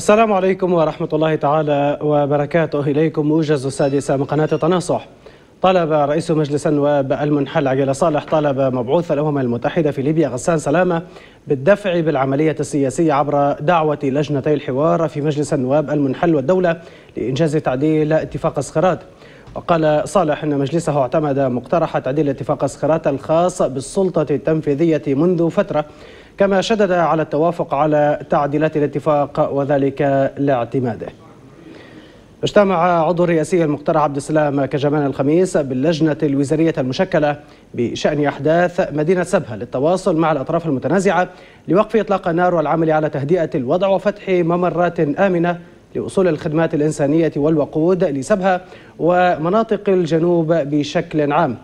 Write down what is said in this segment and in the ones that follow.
السلام عليكم ورحمة الله تعالى وبركاته. إليكم موجز السادسة من قناة تناصح طلب رئيس مجلس النواب المنحل عقيل صالح طلب مبعوث الأمم المتحدة في ليبيا غسان سلامة بالدفع بالعملية السياسية عبر دعوة لجنتي الحوار في مجلس النواب المنحل والدولة لإنجاز تعديل اتفاق اسخرات وقال صالح أن مجلسه اعتمد مقترح تعديل اتفاق اسخرات الخاص بالسلطة التنفيذية منذ فترة كما شدد على التوافق على تعديلات الاتفاق وذلك لاعتماده. اجتمع عضو الرئاسي المقترح عبد السلام كجمان الخميس باللجنة الوزارية المشكلة بشأن أحداث مدينة سبها للتواصل مع الأطراف المتنازعة لوقف إطلاق النار والعمل على تهدئة الوضع وفتح ممرات آمنة لوصول الخدمات الإنسانية والوقود لسبها ومناطق الجنوب بشكل عام.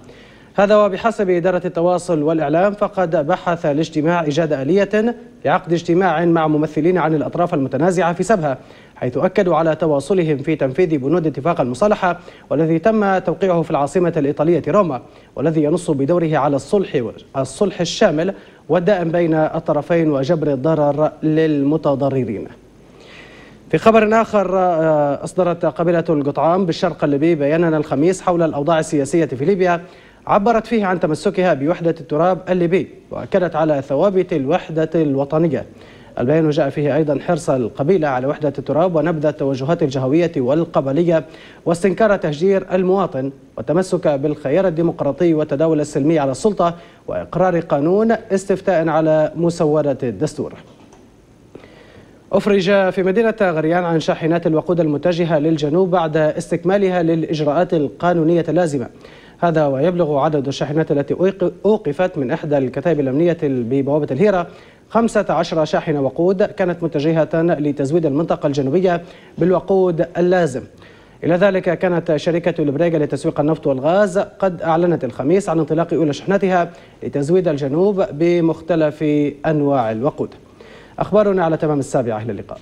هذا وبحسب إدارة التواصل والإعلام فقد بحث الاجتماع إيجاد آلية لعقد اجتماع مع ممثلين عن الأطراف المتنازعة في سبها حيث أكدوا على تواصلهم في تنفيذ بنود اتفاق المصالحة والذي تم توقيعه في العاصمة الإيطالية روما والذي ينص بدوره على الصلح الصلح الشامل والدائم بين الطرفين وجبر الضرر للمتضررين. في خبر آخر أصدرت قبيلة القطعام بالشرق الليبي بيانا الخميس حول الأوضاع السياسية في ليبيا عبرت فيه عن تمسكها بوحدة التراب الليبي وأكدت على ثوابت الوحدة الوطنية. البيان جاء فيه أيضا حرص القبيلة على وحدة التراب ونبذ التوجهات الجهوية والقبلية واستنكار تهجير المواطن والتمسك بالخيار الديمقراطي والتداول السلمي على السلطة وإقرار قانون استفتاء على مسودة الدستور. أفرج في مدينة غريان عن شاحنات الوقود المتجهة للجنوب بعد استكمالها للإجراءات القانونية اللازمة. هذا ويبلغ عدد الشاحنات التي أوقفت من إحدى الكتائب الأمنية ببوابة الهيرة. 15 شاحنة وقود كانت متجهة لتزويد المنطقة الجنوبية بالوقود اللازم. إلى ذلك كانت شركة البريغا لتسويق النفط والغاز قد أعلنت الخميس عن انطلاق أولى شحنتها لتزويد الجنوب بمختلف أنواع الوقود. أخبارنا على تمام السابعة إلى اللقاء.